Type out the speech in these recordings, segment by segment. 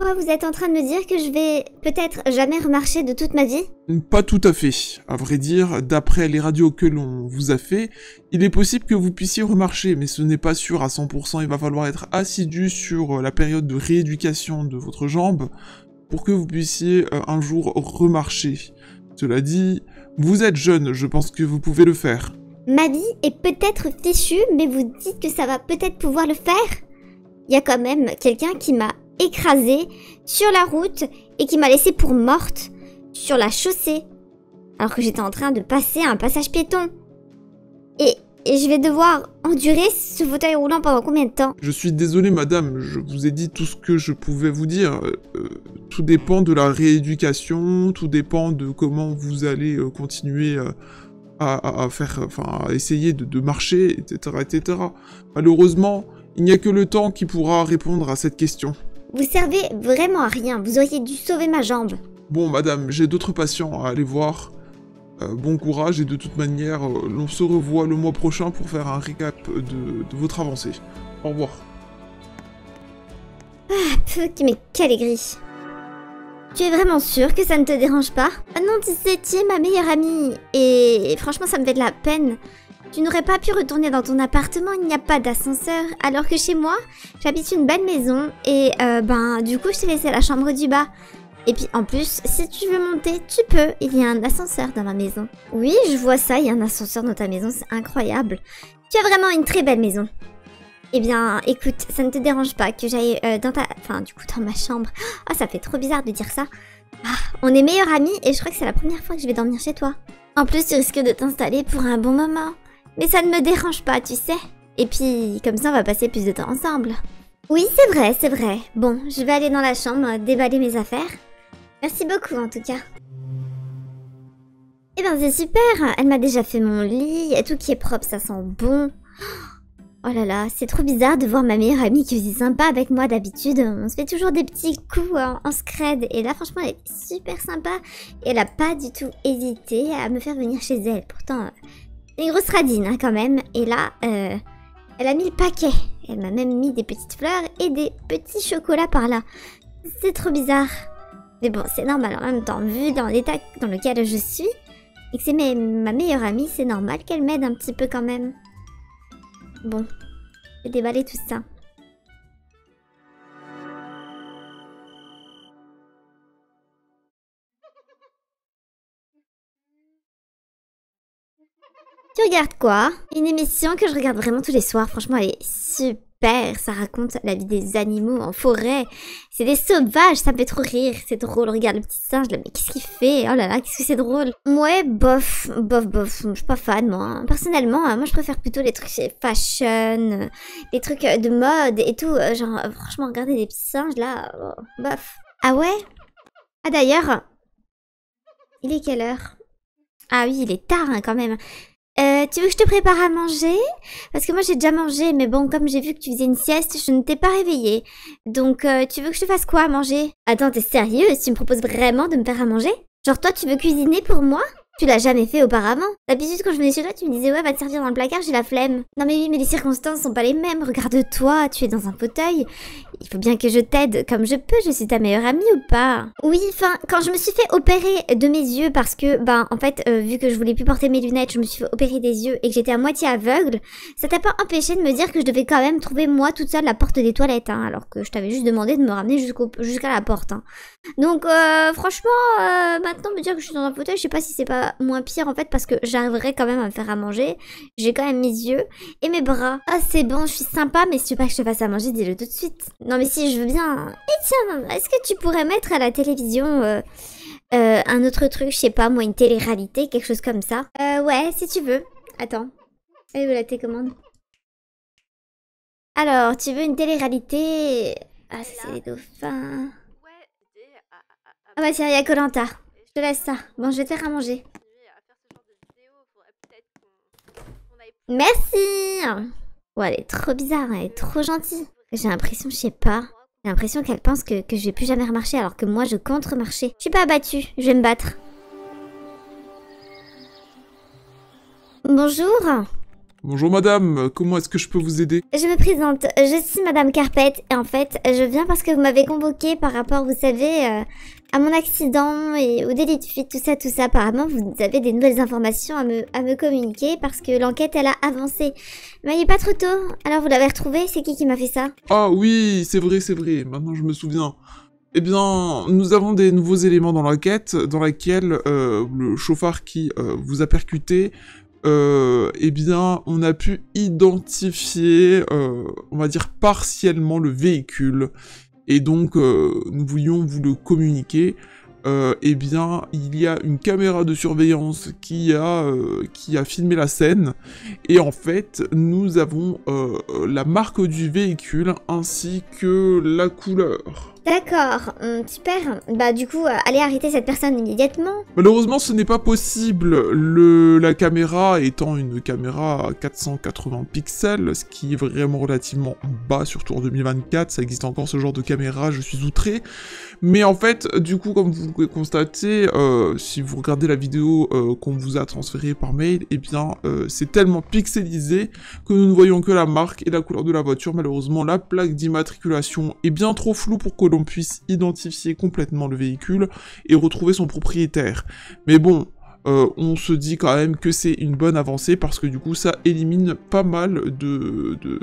Vous êtes en train de me dire que je vais peut-être jamais remarcher de toute ma vie? Pas tout à fait. À vrai dire, d'après les radios que l'on vous a fait, il est possible que vous puissiez remarcher, mais ce n'est pas sûr à 100%. Il va falloir être assidu sur la période de rééducation de votre jambe pour que vous puissiez euh, un jour remarcher. Cela dit, vous êtes jeune, je pense que vous pouvez le faire. Ma vie est peut-être fichue, mais vous dites que ça va peut-être pouvoir le faire? Il y a quand même quelqu'un qui m'a écrasée sur la route et qui m'a laissée pour morte sur la chaussée alors que j'étais en train de passer un passage piéton. Et, et, je vais devoir endurer ce fauteuil roulant pendant combien de temps? Je suis désolé madame, je vous ai dit tout ce que je pouvais vous dire. Euh, tout dépend de la rééducation, tout dépend de comment vous allez euh, continuer euh, à, à, faire, enfin, à essayer de, de marcher, etc., etc. Malheureusement, il n'y a que le temps qui pourra répondre à cette question. Vous servez vraiment à rien, vous auriez dû sauver ma jambe. Bon, madame, j'ai d'autres patients à aller voir. Euh, bon courage et de toute manière, euh, on se revoit le mois prochain pour faire un récap de, de votre avancée. Au revoir. Ah, fuck, mais quelle aigrie. Tu es vraiment sûr que ça ne te dérange pas? Ah non, tu sais, tu es ma meilleure amie. Et franchement, ça me fait de la peine. Tu n'aurais pas pu retourner dans ton appartement, il n'y a pas d'ascenseur. Alors que chez moi, j'habite une belle maison et euh, ben du coup je t'ai laissé la chambre du bas. Et puis en plus, si tu veux monter, tu peux. Il y a un ascenseur dans ma maison. Oui, je vois ça, il y a un ascenseur dans ta maison, c'est incroyable. Tu as vraiment une très belle maison. Eh bien, écoute, ça ne te dérange pas que j'aille euh, dans ta... Enfin, du coup, dans ma chambre. Ah, ça fait trop bizarre de dire ça. Ah, on est meilleurs amis et je crois que c'est la première fois que je vais dormir chez toi. En plus, tu risques de t'installer pour un bon moment. Mais ça ne me dérange pas, tu sais. Et puis, comme ça, on va passer plus de temps ensemble. Oui, c'est vrai, c'est vrai. Bon, je vais aller dans la chambre, déballer mes affaires. Merci beaucoup, en tout cas. Eh ben, c'est super. Elle m'a déjà fait mon lit. Tout qui est propre, ça sent bon. Oh là là, c'est trop bizarre de voir ma meilleure amie qui faisait sympa avec moi d'habitude. On se fait toujours des petits coups en, scred. Et là, franchement, elle est super sympa. Et elle a pas du tout hésité à me faire venir chez elle. Pourtant, une grosse radine hein, quand même. Et là, euh, elle a mis le paquet. Elle m'a même mis des petites fleurs et des petits chocolats par là. C'est trop bizarre. Mais bon, c'est normal en même temps. Vu dans l'état dans lequel je suis, et que c'est ma meilleure amie, c'est normal qu'elle m'aide un petit peu quand même. Bon, je vais déballer tout ça. Tu regardes quoi? Une émission que je regarde vraiment tous les soirs. Franchement, elle est super. Ça raconte la vie des animaux en forêt. C'est des sauvages, ça me fait trop rire. C'est drôle. Regarde le petit singe là. Mais qu'est-ce qu'il fait? Oh là là, qu'est-ce que c'est drôle. Ouais, bof, bof, bof. Je suis pas fan, moi. Personnellement, moi, je préfère plutôt les trucs fashion, les trucs de mode et tout. Genre, franchement, regarder des petits singes là. Bof. Ah ouais? Ah d'ailleurs, il est quelle heure? Ah oui, il est tard hein, quand même. Euh, tu veux que je te prépare à manger? Parce que moi j'ai déjà mangé, mais bon, comme j'ai vu que tu faisais une sieste, je ne t'ai pas réveillée. Donc, euh, tu veux que je te fasse quoi à manger? Attends, t'es sérieuse Tu me proposes vraiment de me faire à manger? Genre toi, tu veux cuisiner pour moi? Tu l'as jamais fait auparavant D'habitude, quand je venais chez toi, tu me disais ouais, va te servir dans le placard, j'ai la flemme. Non mais oui, mais les circonstances sont pas les mêmes. Regarde-toi, tu es dans un fauteuil. Il faut bien que je t'aide comme je peux. Je suis ta meilleure amie ou pas? Oui, enfin, quand je me suis fait opérer de mes yeux parce que, ben, en fait, euh, vu que je voulais plus porter mes lunettes, je me suis fait opérer des yeux et que j'étais à moitié aveugle, ça t'a pas empêché de me dire que je devais quand même trouver moi toute seule la porte des toilettes, hein, alors que je t'avais juste demandé de me ramener jusqu'à la porte. Hein. Donc, euh, franchement, euh, maintenant me dire que je suis dans un fauteuil, je sais pas si c'est pas moins pire en fait parce que j'arriverai quand même à me faire à manger. J'ai quand même mes yeux et mes bras. Ah c'est bon, je suis sympa mais si tu veux pas que je te fasse à manger, dis-le tout de suite. Non mais si je veux bien. Et tiens, est-ce que tu pourrais mettre à la télévision euh, euh, un autre truc, je sais pas moi, une télé-réalité, quelque chose comme ça? Euh ouais, si tu veux. Attends. Et où la télécommande Alors, tu veux une télé-réalité? Ah, c'est les dauphins. Ah bah tiens, il y a Colanta. Je te laisse ça. Bon, je vais faire à manger. Merci Ouais, elle est trop bizarre, elle est trop gentille. J'ai l'impression, je sais pas. J'ai l'impression qu'elle pense que, que je vais plus jamais remarcher alors que moi je compte remarcher. Je suis pas abattue, je vais me battre. Bonjour Bonjour madame, comment est-ce que je peux vous aider? Je me présente, je suis Madame Carpet et en fait, je viens parce que vous m'avez convoqué par rapport, vous savez, euh, à mon accident et au délit de fuite, tout ça, tout ça. Apparemment, vous avez des nouvelles informations à me, communiquer parce que l'enquête, elle a avancé. Mais il est pas trop tôt, alors vous l'avez retrouvé C'est qui qui m'a fait ça? Ah oui, c'est vrai, c'est vrai, maintenant je me souviens. Eh bien, nous avons des nouveaux éléments dans l'enquête, dans laquelle euh, le chauffard qui euh, vous a percuté euh, eh bien, on a pu identifier, on va dire partiellement le véhicule. Et donc, euh, nous voulions vous le communiquer. Euh, eh bien, il y a une caméra de surveillance qui a, euh, qui a filmé la scène. Et en fait, nous avons la marque du véhicule ainsi que la couleur. D'accord, hum, super. Bah du coup, euh, allez arrêter cette personne immédiatement. Malheureusement, ce n'est pas possible, le, la caméra étant une caméra à 480 pixels, ce qui est vraiment relativement bas, surtout en 2024, ça existe encore ce genre de caméra, je suis outré. Mais en fait, du coup, comme vous pouvez constater, euh, si vous regardez la vidéo euh, qu'on vous a transférée par mail, eh bien, c'est tellement pixelisé que nous ne voyons que la marque et la couleur de la voiture. Malheureusement, la plaque d'immatriculation est bien trop floue pour que l'on puisse identifier complètement le véhicule et retrouver son propriétaire. Mais bon, euh, on se dit quand même que c'est une bonne avancée parce que du coup ça élimine pas mal de, de,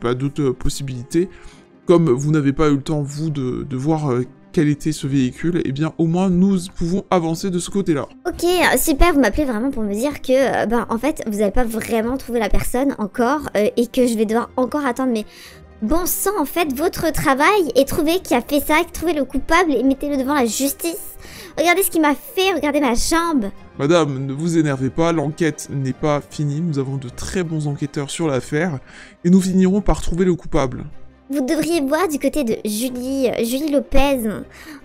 bah, d'autres possibilités. Comme vous n'avez pas eu le temps vous de, voir euh, quel était ce véhicule, et bien au moins nous pouvons avancer de ce côté-là. Ok, euh, super, vous m'appelez vraiment pour me dire que, ben, en fait, vous n'avez pas vraiment trouvé la personne encore et que je vais devoir encore attendre. Mais bon sang, en fait, votre travail est trouver qui a fait ça, trouver le coupable et mettez-le devant la justice. Regardez ce qu'il m'a fait, regardez ma jambe. Madame, ne vous énervez pas, l'enquête n'est pas finie, nous avons de très bons enquêteurs sur l'affaire, et nous finirons par trouver le coupable. Vous devriez voir du côté de Julie, euh, Julie Lopez.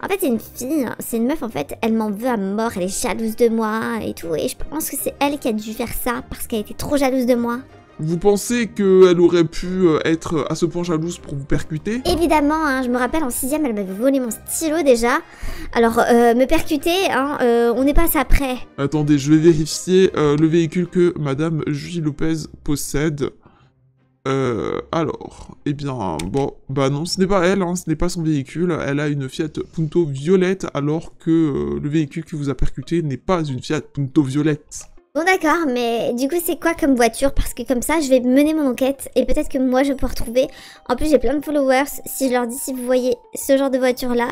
En fait, c'est une fille, hein, c'est une meuf en fait, elle m'en veut à mort, elle est jalouse de moi et tout, et je pense que c'est elle qui a dû faire ça parce qu'elle était trop jalouse de moi. Vous pensez qu'elle aurait pu euh, être à ce point jalouse pour vous percuter? Évidemment, hein, je me rappelle en sixième, elle m'avait volé mon stylo déjà. Alors, euh, me percuter, hein, euh, on n'est pas ça près. Attendez, je vais vérifier euh, le véhicule que Madame Julie Lopez possède. Euh, alors, eh bien, bon, bah non, ce n'est pas elle, hein, ce n'est pas son véhicule. Elle a une Fiat Punto violette, alors que euh, le véhicule qui vous a percuté n'est pas une Fiat Punto violette. Bon d'accord, mais du coup c'est quoi comme voiture? Parce que comme ça je vais mener mon enquête et peut-être que moi je peux retrouver. En plus j'ai plein de followers, si je leur dis si vous voyez ce genre de voiture là,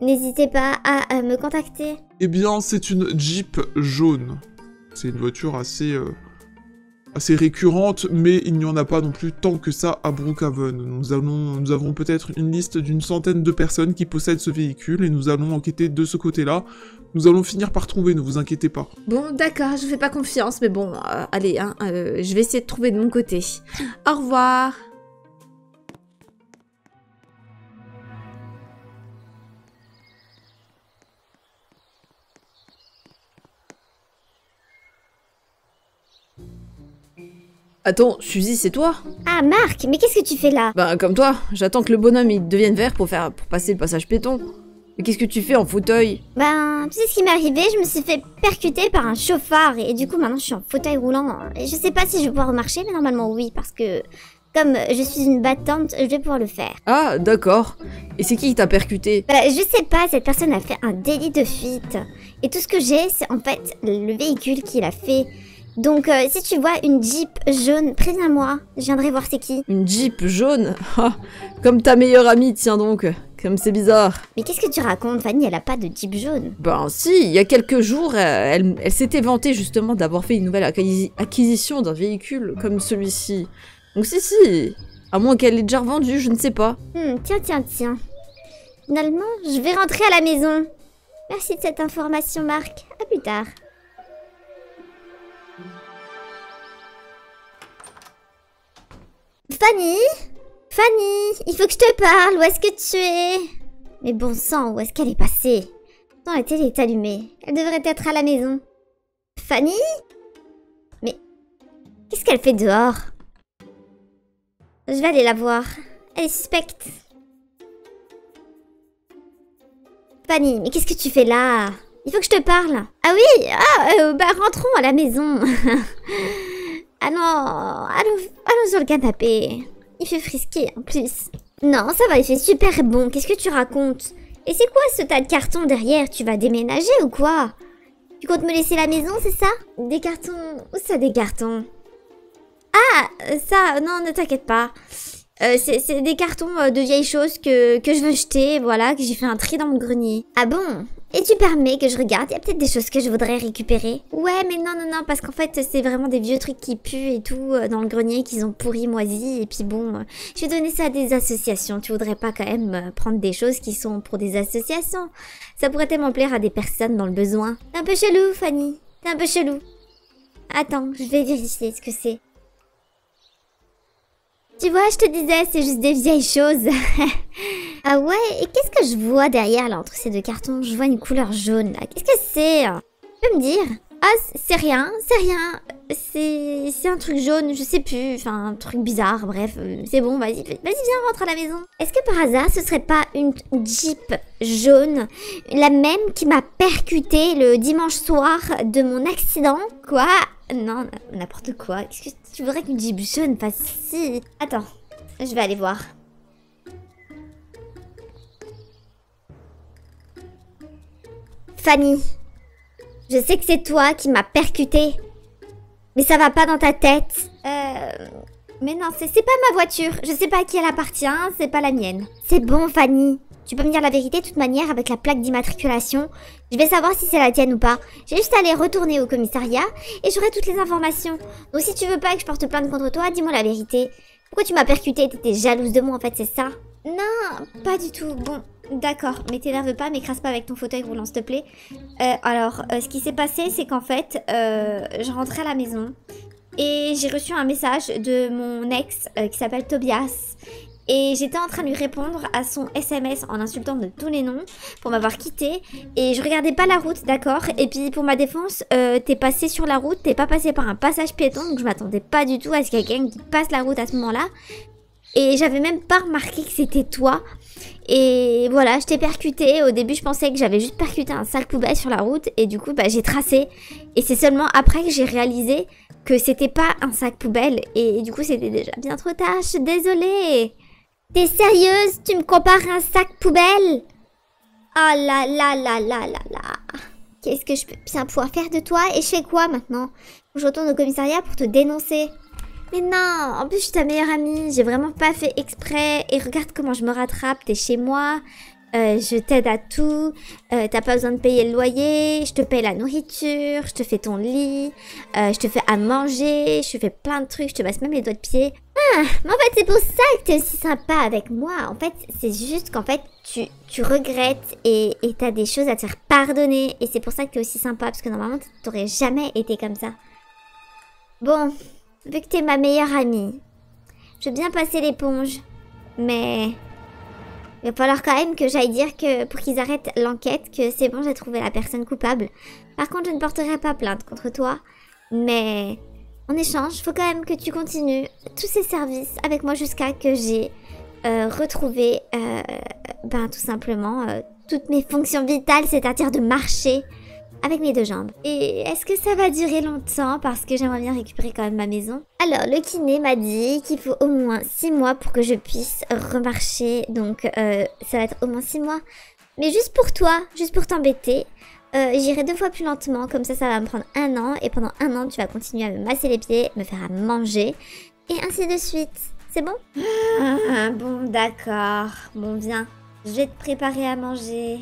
n'hésitez pas à, euh, me contacter. Eh bien, c'est une Jeep jaune. C'est une voiture assez, euh, assez récurrente, mais il n'y en a pas non plus tant que ça à Brookhaven. Nous, avons peut-être une liste d'une centaine de personnes qui possèdent ce véhicule, et nous allons enquêter de ce côté-là. Nous allons finir par trouver, ne vous inquiétez pas. Bon, d'accord, je vous fais pas confiance, mais bon, euh, allez, hein, euh, je vais essayer de trouver de mon côté. Au revoir. Attends, Suzy, c'est toi? Ah Marc, mais qu'est-ce que tu fais là? Ben, comme toi, j'attends que le bonhomme il devienne vert pour, faire, pour passer le passage péton. Mais qu'est-ce que tu fais en fauteuil Ben, tu sais ce qui m'est arrivé Je me suis fait percuter par un chauffard et du coup maintenant je suis en fauteuil roulant. Et je sais pas si je vais pouvoir marcher, mais normalement oui, parce que comme je suis une battante, je vais pouvoir le faire. Ah, d'accord. Et c'est qui qui t'a percuté Bah, je sais pas, cette personne a fait un délit de fuite. Et tout ce que j'ai, c'est en fait le véhicule qu'il a fait. Donc, euh, si tu vois une Jeep jaune, préviens-moi. Je viendrai voir c'est qui. Une Jeep jaune? Ah, Comme ta meilleure amie, tiens donc. Comme c'est bizarre. Mais qu'est-ce que tu racontes Fanny, elle a pas de Jeep jaune. Ben si, il y a quelques jours, euh, elle, elle s'était vantée justement d'avoir fait une nouvelle acquisi- acquisition d'un véhicule comme celui-ci. Donc si, si. À moins qu'elle l'ait déjà revendu, je ne sais pas. Hmm, tiens, tiens, tiens. Finalement, je vais rentrer à la maison. Merci de cette information, Marc. À plus tard. Fanny? Fanny Il faut que je te parle. Où est-ce que tu es? Mais bon sang, où est-ce qu'elle est passée? Pourtant, la télé est allumée. Elle devrait être à la maison. Fanny? Mais qu'est-ce qu'elle fait dehors? Je vais aller la voir. Elle est suspecte. Fanny, mais qu'est-ce que tu fais là? Il faut que je te parle. Ah oui Ah, euh, bah rentrons à la maison. Non, allons, allons sur le canapé. Il fait frisqué en plus. Non, ça va, il fait super bon. Qu'est-ce que tu racontes? Et c'est quoi ce tas de cartons derrière? Tu vas déménager ou quoi? Tu comptes me laisser la maison, c'est ça? Des cartons? Où ça, des cartons? Ah, ça, non, ne t'inquiète pas. Euh, c'est des cartons euh, de vieilles choses que, que je veux jeter, voilà, que j'ai fait un tri dans mon grenier. Ah bon? Et tu permets que je regarde? Il y a peut-être des choses que je voudrais récupérer. Ouais, mais non, non, non, parce qu'en fait, c'est vraiment des vieux trucs qui puent et tout euh, dans le grenier, qu'ils ont pourri, moisi. Et puis bon, euh, je vais donner ça à des associations. Tu voudrais pas quand même euh, prendre des choses qui sont pour des associations? Ça pourrait tellement plaire à des personnes dans le besoin. T'es un peu chelou, Fanny. T'es un peu chelou. Attends, je vais vérifier ce que c'est. Tu vois, je te disais, c'est juste des vieilles choses. ah ouais, et qu'est-ce que je vois derrière, là, entre ces deux cartons? Je vois une couleur jaune, là. Qu'est-ce que c'est Tu peux me dire? Ah, c'est rien, c'est rien. C'est un truc jaune, je sais plus. Enfin, un truc bizarre, bref. Euh, c'est bon, vas-y, vas-y, viens, rentre à la maison. Est-ce que par hasard, ce serait pas une Jeep jaune La même qui m'a percuté le dimanche soir de mon accident? Quoi? Non, n'importe quoi. Qu'est-ce que tu voudrais qu'une Jeep jaune fasse si? Attends, je vais aller voir. Fanny, je sais que c'est toi qui m'as percuté. Mais ça va pas dans ta tête. Euh... Mais non, c'est pas ma voiture. Je sais pas à qui elle appartient, c'est pas la mienne. C'est bon, Fanny. Tu peux me dire la vérité de toute manière avec la plaque d'immatriculation. Je vais savoir si c'est la tienne ou pas. J'ai juste à aller retourner au commissariat et j'aurai toutes les informations. Donc si tu veux pas que je porte plainte contre toi, dis-moi la vérité. Pourquoi tu m'as percuté? T'étais jalouse de moi en fait, c'est ça? Non, pas du tout. Bon, d'accord, mais t'énerve pas, m'écrase pas avec ton fauteuil roulant s'il te plaît. Euh, alors, euh, ce qui s'est passé, c'est qu'en fait, euh, je rentrais à la maison et j'ai reçu un message de mon ex qui s'appelle Tobias et j'étais en train de lui répondre à son SMS en insultant de tous les noms pour m'avoir quitté. Et je regardais pas la route, d'accord? Et puis pour ma défense, t'es passé sur la route, t'es pas passé par un passage piéton, donc je m'attendais pas du tout à ce qu'il y ait quelqu'un qui passe la route à ce moment-là. Et j'avais même pas remarqué que c'était toi. Et voilà, je t'ai percuté. Au début, je pensais que j'avais juste percuté un sac poubelle sur la route. Et du coup, bah, j'ai tracé. Et c'est seulement après que j'ai réalisé que c'était pas un sac poubelle. Et du coup, c'était déjà bien trop tard. Désolée. T'es sérieuse? Tu me compares à un sac poubelle? Oh là là là là là là Qu'est-ce que je peux bien pouvoir faire de toi? Et je fais quoi maintenant? Je retourne au commissariat pour te dénoncer. Mais non, en plus je suis ta meilleure amie, j'ai vraiment pas fait exprès. Et regarde comment je me rattrape, t'es chez moi, euh, je t'aide à tout, euh, t'as pas besoin de payer le loyer, je te paye la nourriture, je te fais ton lit, euh, je te fais à manger, je fais plein de trucs, je te passe même les doigts de pied. Ah, mais en fait c'est pour ça que t'es aussi sympa avec moi. En fait c'est juste qu'en fait tu, tu regrettes et t'as des choses à te faire pardonner. Et c'est pour ça que t'es aussi sympa. Parce que normalement t'aurais jamais été comme ça. Bon, vu que t'es ma meilleure amie, je veux bien passer l'éponge, mais il va falloir quand même que j'aille dire que pour qu'ils arrêtent l'enquête, que c'est bon, j'ai trouvé la personne coupable. Par contre, je ne porterai pas plainte contre toi. Mais en échange, faut quand même que tu continues tous ces services avec moi jusqu'à que j'ai euh, retrouvé, euh, ben, tout simplement, euh, toutes mes fonctions vitales, c'est-à-dire de marcher avec mes deux jambes. Et est-ce que ça va durer longtemps parce que j'aimerais bien récupérer quand même ma maison? Alors, le kiné m'a dit qu'il faut au moins 6 mois pour que je puisse remarcher. Donc, euh, ça va être au moins 6 mois. Mais juste pour toi, juste pour t'embêter, euh, j'irai deux fois plus lentement. Comme ça, ça va me prendre un an. Et pendant un an, tu vas continuer à me masser les pieds, me faire à manger. Et ainsi de suite. C'est bon? Ah, Bon, d'accord. Bon, viens. Je vais te préparer à manger.